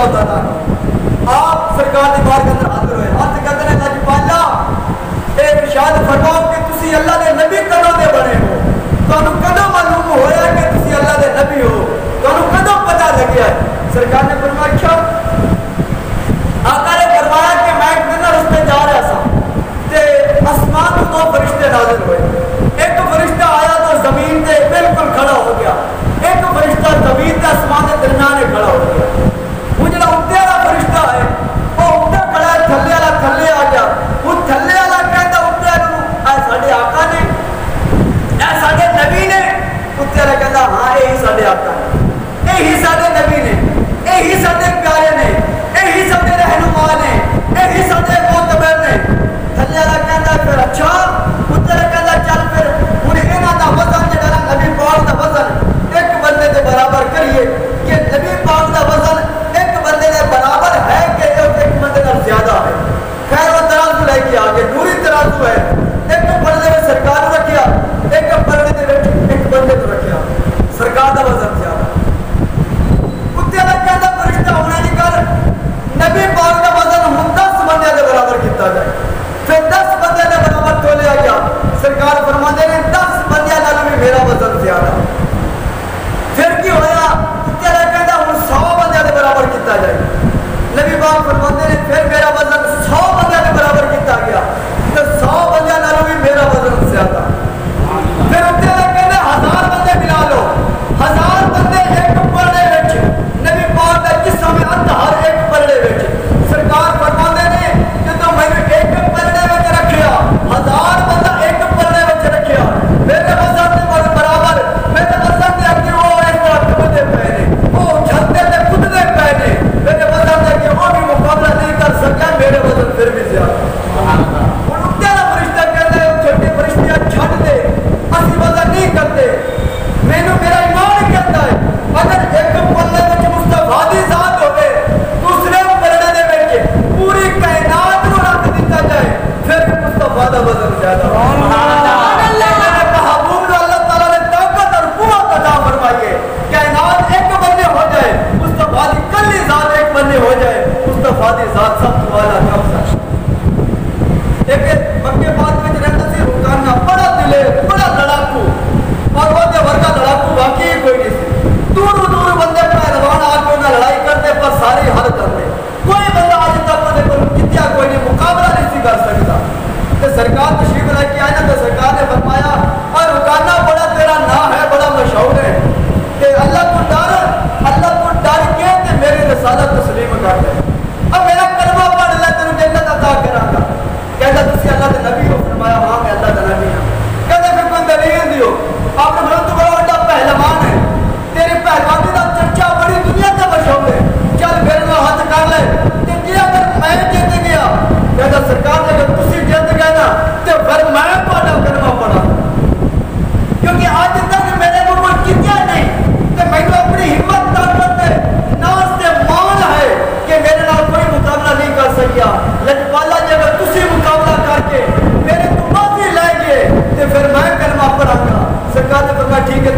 अल्लाह ताला आप सरकार की बार के अंदर हाजिर हुए अर्ज़ करते हैं अल्लाह पाला ए इरशाद फरमाओ कि ਤੁਸੀਂ ਅੱਲਾ ਦੇ ਨਬੀ ਕਦੋਂ ਦੇ ਬਣੇ ਹੋ ਤੁਹਾਨੂੰ ਕਦੋਂ ਮਾਲੂਮ ਹੋਇਆ ਕਿ ਤੁਸੀਂ ਅੱਲਾ ਦੇ ਨਬੀ ਹੋ ਤੁਹਾਨੂੰ ਕਦੋਂ ਪਤਾ ਲੱਗਿਆ ਸਰਕਾਰ ਨੇ ਫਰਮਾਇਆ ਅੱਛਾ ਆਕਾ ਨੇ ਫਰਮਾਇਆ ਕਿ ਮੈਂ ਇੱਕ ਦਿਨ ਰਸਤੇ ਜਾ ਰਿਹਾ ਸਾਂ ਤੇ ਅਸਮਾਨ ਤੋਂ ਦੋ ਫਰਿਸ਼ਤੇ ਨਾਜ਼ਿਲ ਹੋਏ ਇੱਕ ਫਰਿਸ਼ਤਾ ਆਇਆ ਤਾਂ ਜ਼ਮੀਨ ਤੇ ਬਿਲਕੁਲ ਖੜਾ ਹੋ ਗਿਆ ਇੱਕ ਫਰਿਸ਼ਤਾ ਜ਼ਮੀਨ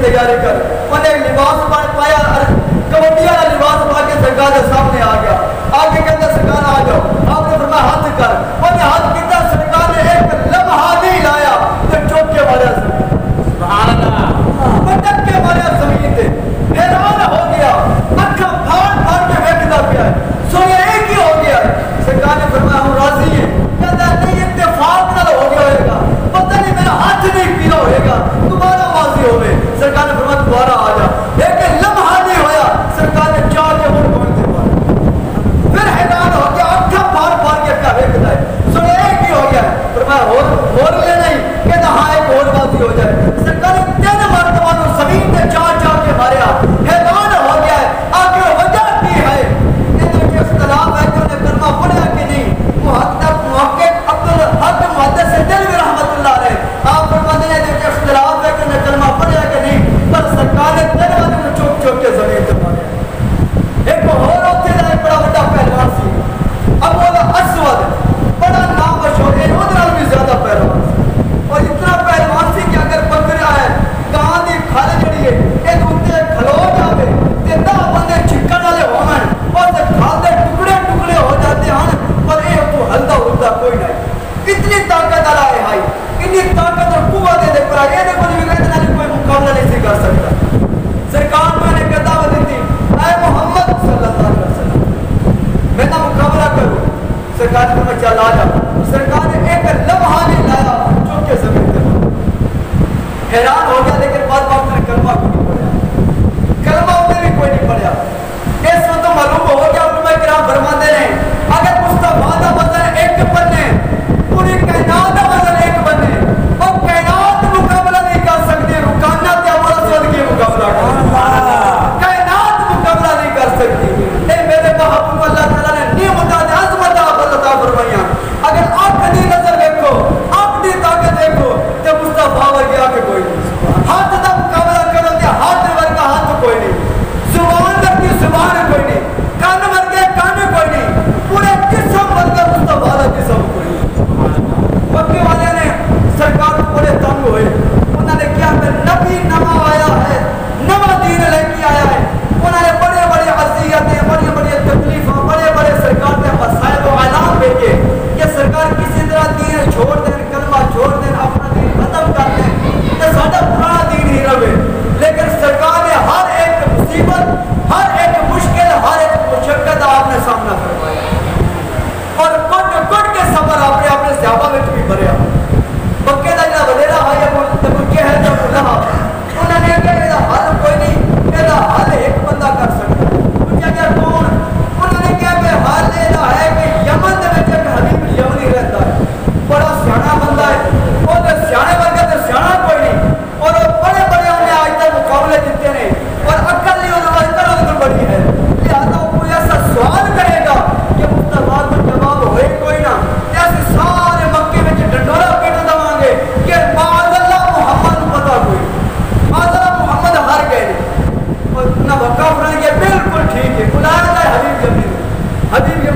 तैयारी कर। मैंने लिबास पाया। कबड्डी वाला लिबास पा के सरकार के सामने आ गया। आगे कहता सरकार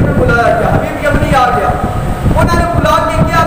में बुलाया गया हबीब यमनी आ गया उन्होंने बुला के क्या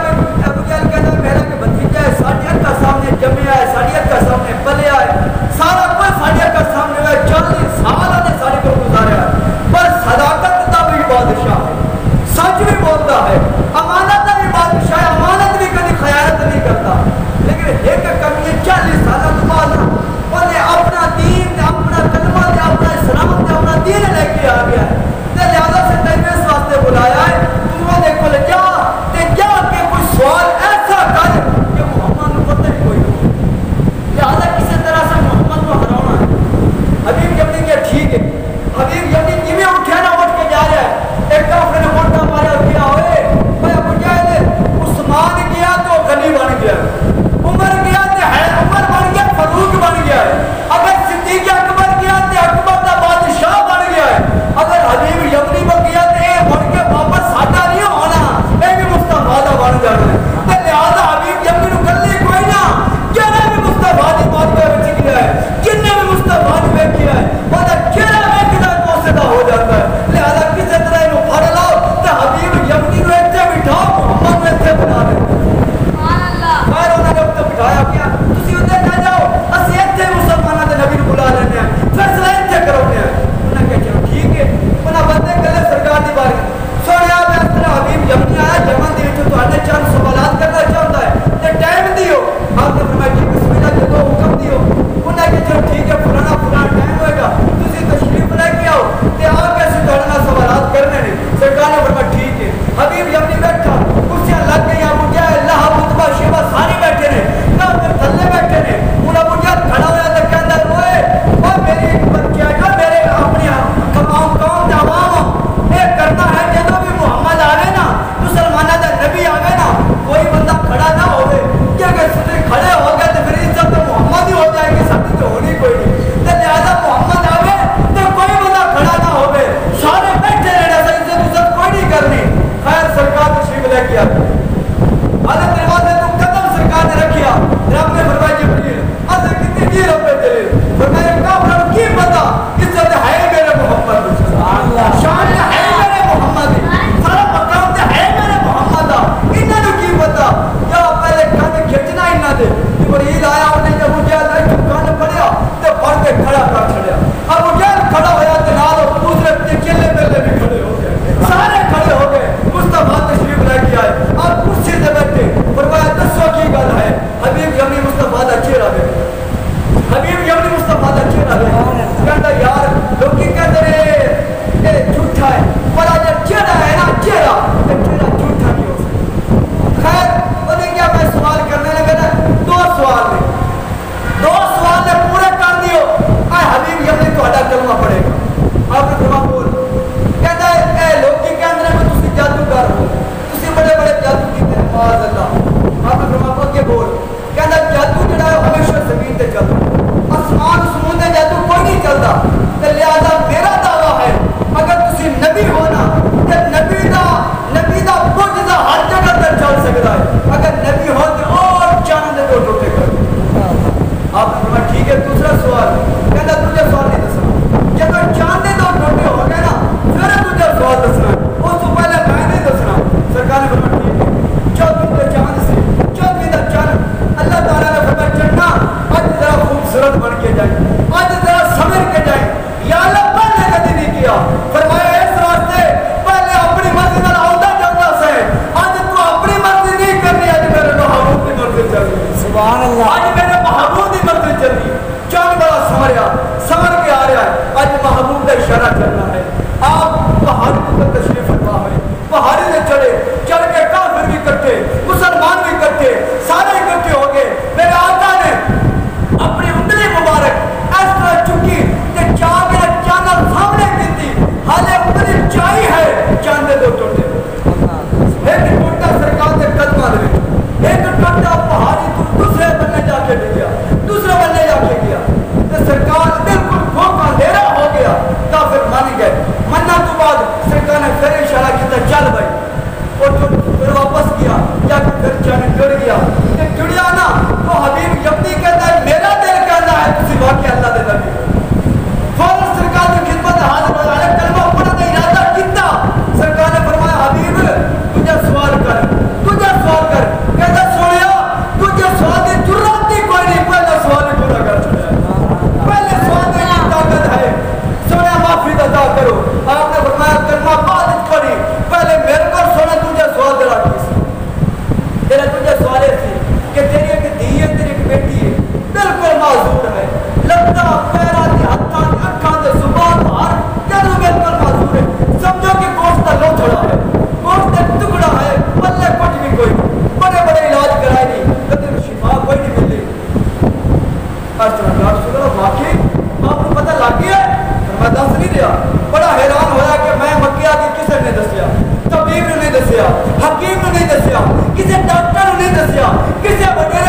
इशारा चलना है। आप पहाड़ी पर तशरीफ़ फरमा है। पहाड़ी में चले चढ़ के काफिर भी इकट्ठे मुसलमान भी इकट्ठे सारे इकट्ठे हो गए मेरे आका ने अपनी उंगली मुबारक तरह चुकी कि चार मेरा चानल सामने की थी। हाले उंगली चाई दसिया हकीम नहीं दसिया किसी डॉक्टर नहीं दसिया किसी वडेरे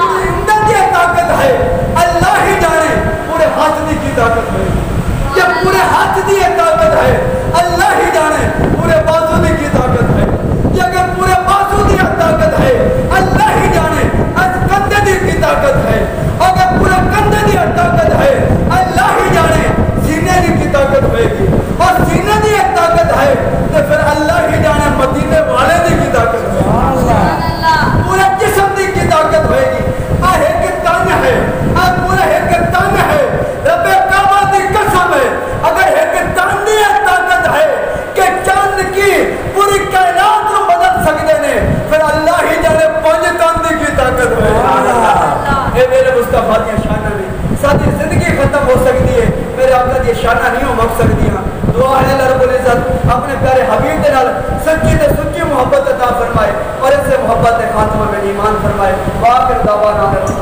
मोहब्बत खात्मा में ईमान फरमाए बाकर दावा नाम